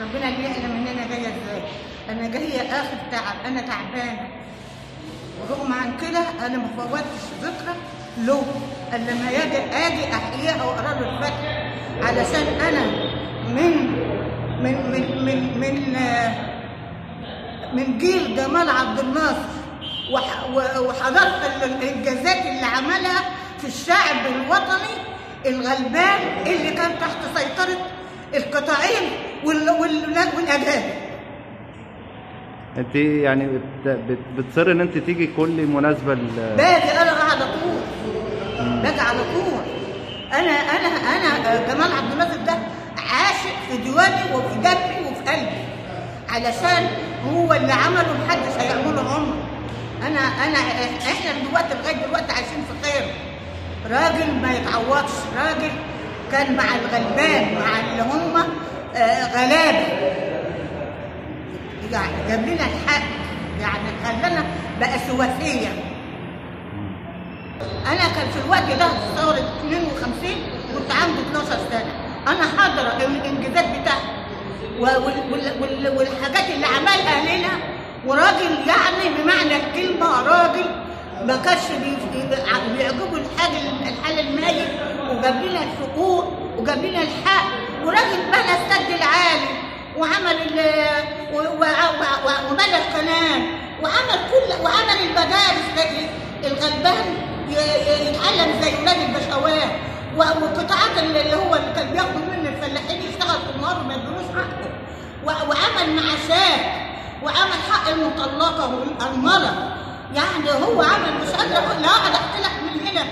ربنا يعلم إن أنا جاية إزاي؟ أنا جاية آخر تعب أنا تعبانة. ورغم عن كده أنا ما فوتش ذكرى له. إلا لما يجي آجي أحييها واقرا له الفتح. علشان أنا من من من من من من جيل جمال عبد الناصر. وحضرت ال- الانجازات اللي عملها في الشعب الوطني الغلبان اللي كان تحت سيطرة القطاعين وال- وال- والاجانب انت يعني بت- بت- بتصر ان انت تيجي كل مناسبة ل- باجي أنا على طول. باجي على طول. أنا أنا أنا جمال عبد الناصر ده عاشق في ديواني وفي دمي وفي قلبي. علشان هو اللي عمله محدش هيعمله عمره. أنا أنا إحنا دلوقتي لغاية دلوقتي عايشين في خير. راجل ما يتعوضش. راجل كان مع الغلبان مع اللي هم آه، غلابة. يعني جاب لنا الحق. يعني خلانا بقى سواسيه أنا كان في الوقت ده ثورة 52 كنت عندي 12 سنة. أنا حاضره الإنجازات بتاعته والحاجات اللي عملها لنا وراجل يعني ما كانش بي- بي- بيعجبه الحاجة الحال المالي وجاب لنا الحقوق وجاب لنا الحق. وراجل بنى السد العالي وعمل وبنى القناة وعمل كل وعمل المدارس الغلبان يتعلم زي ولاد البشوات. وقطاعات اللي هو اللي كان بياخدوا من الفلاحين يشتغل في النهار وما يدروش حقه. وعمل معاشات وعمل حق المطلقة والارمله يعني هو عمل مش أقول لا اقعد احكي لك من هنا.